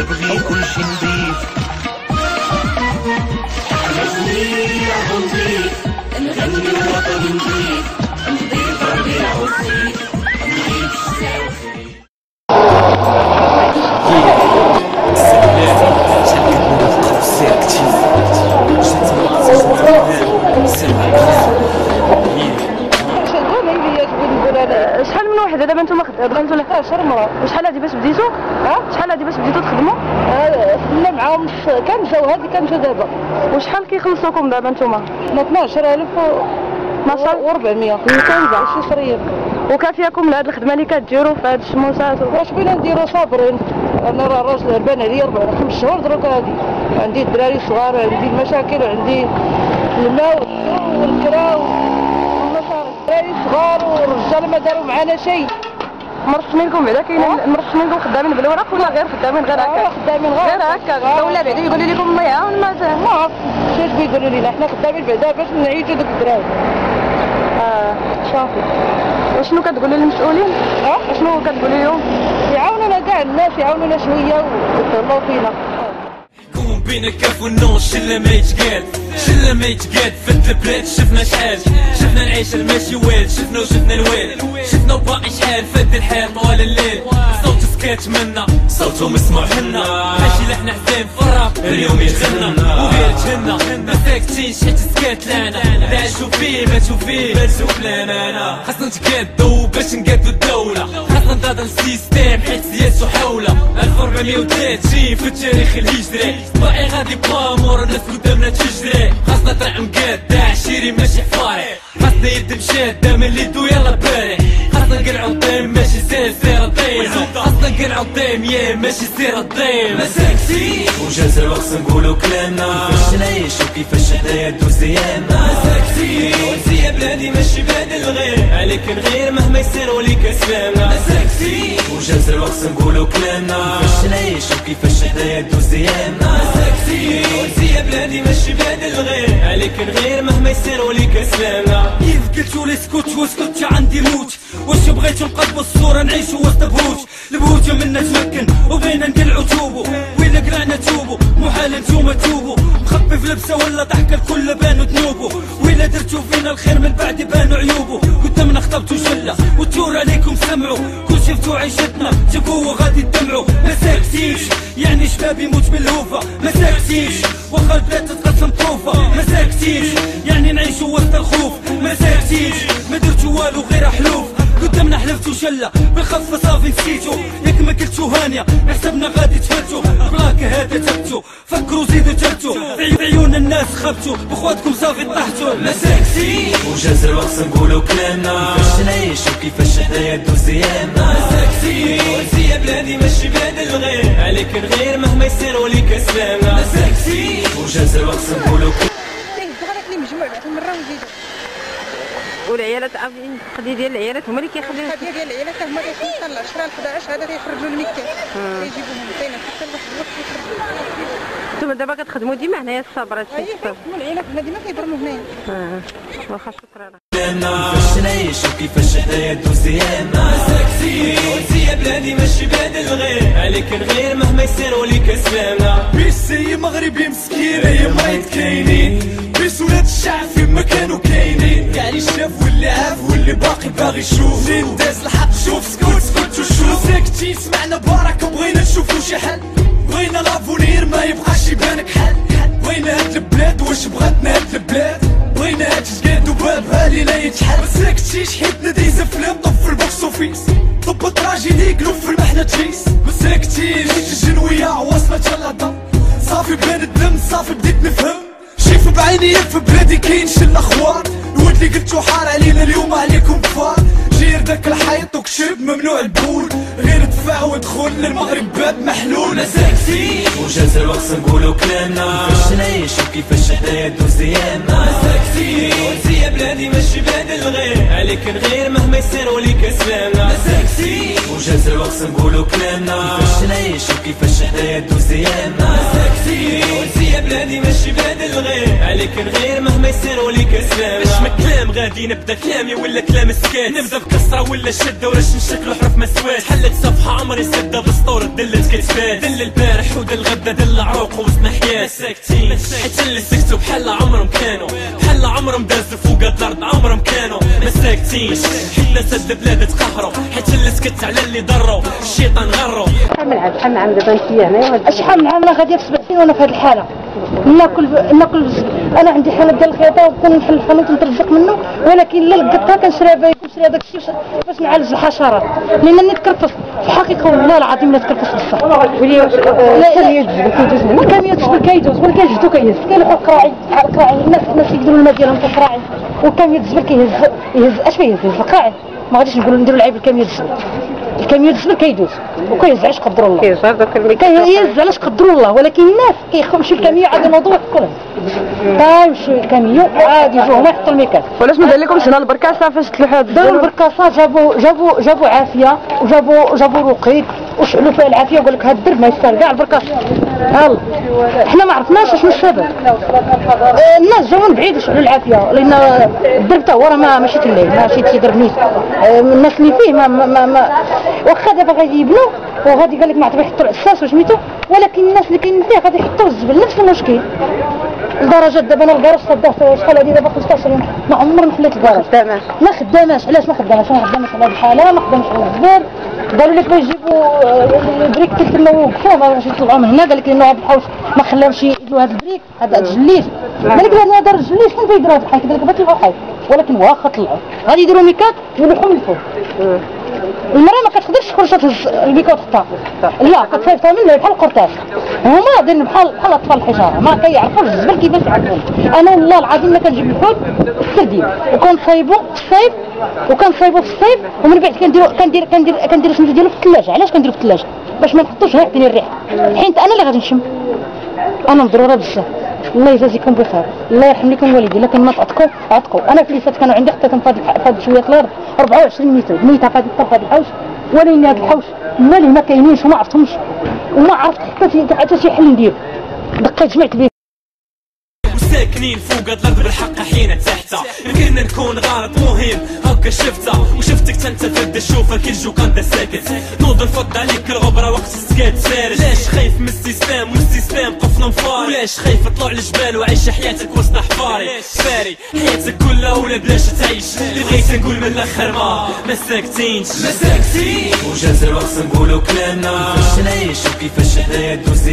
نبغي كل شي نضيف نغني نضيف نغني الوطن نضيف نضيف ربيع وصيف نضيف الشتاء وحده دابا نتوما خدمتوا لها 10 مرات وشحال هادي باش بديتوا ها؟ شحال هادي باش بديتوا تخدموا؟ خدمنا معاهم في- كنمشاو هادي كنمشاو دابا؟ وشحال كيخلصوكم دابا نتوما؟ 12000 12 و400 مكانزه شي صريب وكافياكم لهاد الخدمة اللي كديروا في هاد الشموسات واش بغينا نديرو صابرين؟ أنا راه راجل هربان عليا ربع خمس شهور دروك هادي. عندي الدراري صغار عندي المشاكل عندي الماء والكرا صغار والرجال ما داروا معانا شيء. مرسمينكم بعدا كاينين مرسمينكم خدامين بالوراق ولا غير خدامين غير هكا. خدامين غير. هكا الدولة بعدا يقولوا لكم الله يعاون ما ما شنو بيقولوا لنا حنا خدامين بعدا باش نعيشوا دوك الدراري آه صافي. وشنو كتقولوا للمسؤولين؟ آه شنو كتقولوا لهم؟ يعاونونا كاع الناس يعاونونا شوية ويتهلاو فينا. بين الكاف والنون شلة ما يتقاد شلة ما يتقاد فت البلاد شفنا شحال. شفنا العيش الماشي ويل. شفنا وشفنا الويل. شفنا وباقي شحال. فد الحال طوال الليل. صوت سكات منا. مسموع حنا. ماشي لحن حزين الراب. اليوم يغنى وغير جهنا ما ساكتين شحال سكات لانا لا شوف فيه ما تشوف فيه. ما تشوف أنا. خاصنا نتقادو باش نقادو الدولة. خاصنا نضاد السيستم حيت سياسو حولة 1430 في التاريخ الهجري. باقي غادي بامور الناس قدامنا تجري. خاصنا طريق مقاد عشيري ماشي حفاري خاصنا يد مشادة من اللي يلا باري نقلعو الطيم ماشي سير سير الطيم خاصنا نقلعو الطيم يا ماشي سير الطيم مساكسي وجاز الوقت نقولو كلامنا. كيفاش نعيش وكيفاش حنايا دوز ايامنا مساكسي يا بلادي ماشي بلاد الغير. عليك نغير مهما يصير وليك اسلامنا مساكسي وجاز الوقت نقولو كلامنا. كيفاش نعيش وكيفاش حنايا دوز ايامنا مساكسي يا بلادي ماشي بلاد الغير. عليك نغير مهما يصير وليك اسلامنا كيف قلتوا لي سكوت وسكت عندي واش بغيتو نقلبوا الصورة نعيشوا وسط بهوت البهوت منا تمكن وبغينا نقلعوا توبو وين قلعنا توبو محال نتوما توبو مخبي في لبسه ولا ضحك الكل بانوا ذنوبو وإلا درتو فينا الخير من بعد بانوا عيوبو قدامنا خطبتو شلة والتور عليكم سمعوا. كل شفتو عيشتنا جابوا غادي تدمعوا. ما ساكتيش يعني شباب يموت بالهوفة. ما ساكتيش واخا البلاد تتقسم طوفة. ما ساكتيش يعني نعيشوا وسط الخوف. ما ساكتيش ما درتو والو غير حلوف. قدامنا حلفتو شلة. بالخف صافي نسيتو. ياك ما قلتو هانية. حسبنا غادي تفلتو بلاك هذا تبتو فكروا زيدوا تبتو في عيون الناس خبتو. بخواتكم صافي طحتو ما ساكتي وجاز الوقت نقولو كلامنا. كيفاش نعيش وكيفاش حنايا دوز ايامنا ونسي يا بلادي ماشي بلاد الغير. عليك نغير مهما يصير وليك اسلامنا ساكتي وجاز الوقت نقولو مجموع بعد المرة وزيدوا والعيالات عارفين القضية ديال العيالات هما اللي كيخليو القضية ديال العيالات هما كيخلصوا حتى ل 10 ل 11 هذا كيخرجوا المكان كيجيبوهم بين حتى لواحد الوقت كيخرجوا نتوما دابا كتخدموا ديما هنايا الصبرات هي كيخدموا العيالات هنا ديما كيبرموا هنايا. واخا شكرا. كيفاش نعيش وكيفاش حنايا دوز ايامنا ساكتي ونسي يا بلادي ماشي بلاد الغير. عليك نغير مهما يصير وليك اسلامنا بيش سي مغربي مسكين هي مايت كاينين بيش ولاد الشعب في مكانو كاينين. كاع اللي شاف واللي عاف واللي باقي باغي يشوف. زين داز الحق يتحل مساكتيش حيتنا دايزة فلام طف البوكس أوفيس. طب تراجيدي قلوب في المحنة تشيس مساكتين الجنوية واصلة جلطة صافي بان الدم صافي بديت نفهم. شايف بعيني في بلادي كاين شل اخوان الواد اللي قلتو حار علينا اليوم عليكم كفار جير داك الحيط وكشب ممنوع البول. دفاع ودخول للمغرب باب محلول مساكتي وجاز الوقت نقولو كلامنا. كيفاش نعيش وكيفاش حنايا دوز ايامنا مساكتي ونسي يا بلادي ماشي بلاد الغير. عليك نغير مهما يصير وليك اسلامنا مساكتي وجاز الوقت نقولو كلامنا. كيفاش نعيش وكيفاش حنايا دوز ايامنا مساكتي ونسي يا بلادي ماشي بلاد الغير. عليك نغير مهما يصير وليك اسلامنا من كلام غادي نبدا كلامي ولا كلام السكات نبدا بكسره ولا شدة وراش نشكلو حرف مسوات حلت صفحه عمري سده السطور دلت كتفات دل البارح ودل الغدا دل العروق وسط حياة ساكتين حيت اللي سكتوا بحال عمرهم كانوا. بحال عمرهم دازوا فوق الأرض عمرهم كانوا ما ساكتين حنا سد البلاد تقهروا. حيت اللي سكت على اللي ضروا. الشيطان غروا. شحال من عام شحال من عام دابا انت هنا شحال من عام أنا غادي في سبع سنين وأنا في هذه الحالة؟ ناكل ناكل بز- أنا عندي حالة ديال الخياطة وكون نحل الخانوت ونترزق منه ولكن لا لقيتها كنشريها باش كنشري هذاك الشيء؟ باش- نعالج الحشرات؟ لانني تكرفس في الحقيقة والله العظيم لا تكرفس بصح ولي الكاميون الجبل كيدوز ولكن جدو كيهز كاين واحد القراعي القراعي الناس الناس يقدروا الماء ديالهم في القراعي والكاميون الجبل كيهز يهز اش فيهز يهز القراعي ما غاديش نقولوا نديروا العيب الكاميون الجبل الكاميون الجبل كيدوز. وكيهز عاش قدر الله. كيصار دوك علاش قدروا الله. ولكن الناس كيمشيو الكاميون عاد الموضوع كله كيمشيو الكاميون عاد يجوا هما يحطوا الميكات. وعلاش ما دار لكمش هنا البركاسه فاش تلوحوا داروا؟ البركاسات جابوا جابوا جابوا عافية وجابوا جابوا رقيق وشعلوا فيها العافية وقال لك هاد الدرب ما يستاهل. كاع البركاسه يلا حنا ما عرفناش شنو السبب آه، الناس جاوا من بعيد وشعلوا العافية لأن الدرب تا هو راه ما ماشي الليل ماشي تيدرب نيت. آه، الناس اللي فيه ما ما, ما واخا دابا غادي يبنوا وغادي قال لك ما عاد يحطوا العساس وسميتو؟ ولكن الناس اللي كاينين فيه غادي يحطوا الزبل نفس المشكل. لدرجة دابا أنا الكراج صدقت شحال هذه دابا 15 يوم ما عمري ما حليت الكراج. ما خداماش. علاش ما خداماش؟ ما خداماش على الحالة. ما خداماش على الزبال قالوا لك باش يجيبوا آه، البريك كنت لما وقفوه. ما باش يطلعوا من هنا. قال لك لأنه هذا الحوش ما خلاهمش يديروا هذا البريك. هذا الجليس. قال لك هذا دار الجليس يديروا هذا الحي قال لك بطلعوا الحي ولكن واخا طلعوا. غادي يديروا ميكات يلوحوا من الفوق المرأة ما كتقدرش تخرج تهز الميكا وتحطها لا كتصيفطها منها بحال القرطاس. هما دايرين بحال بحال أطفال الحجارة. ما كيعرفوش الزبل كيفاش يعرفون أنا والله العظيم ما كنجيب الحوت السردين وكنصايبو في الصيف وكنصايبو في الصيف ومن بعد كنديرو كندير كندير كندير سميتو ديالو في الثلاجة. علاش كنديرو في الثلاجة؟ باش ما نحطوش غير يعطيني الريح حيت أنا اللي غادي نشم. أنا مضروره بزاف. الله يجازيكم بخير الله يرحم لكم والدي لكن ما تعتقوا عتقوا أنا فليسات كانوا عندي حتى فهاد فهاد شوية الأرض. 24 متر. بنيتها فهاد فهاد الحوش. ولكن هاد الحوش. مالي ما كاينينش وما عرفتهمش. وما عرفت حتى شي حل ندير دقيت جمعت وساكنين فوق الأرض بالحق حين تحتها يمكن نكون غلط مهم. هكا شفتها وشفتك تنت تبدأ تشوف كل جو كان ساكت. نوض نفض عليك الغبرة وقت السكات سارج لاش خايف من السيستم والسيستم قفنا مفاري؟ ولاش خايف اطلع الجبال وعيش حياتك وسط حفاري فاري حياتك كلها ولا بلاش تعيش. اللي بغيت نقول من الأخر ما ما ساكتينش ما ساكتين وجات الوقت نقولوا كلامنا. كيفاش نعيش وكيفاش حنايا دوز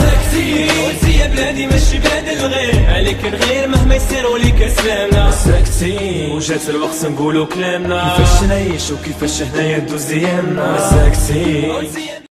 ساكتين قلت يا بلادي ماشي بلاد الغير. عليك نغير مهما يصير وليك أسلامنا. ساكتين وجات الوقت نقولوا كلامنا. كيفاش نعيش وكيفاش هنايا دوز ايامنا ساكتين